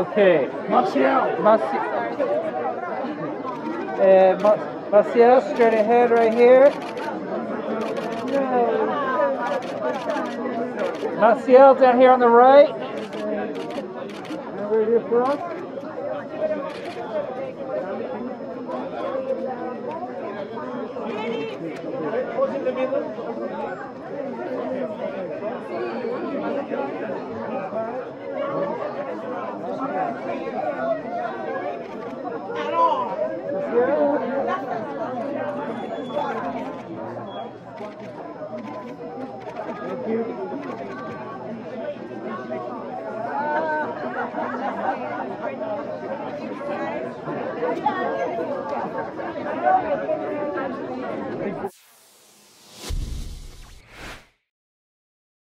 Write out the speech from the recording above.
Okay. Martial. Maci- uh, Ma- Massiel, straight ahead right here. Massiel down here on the right. And right here front.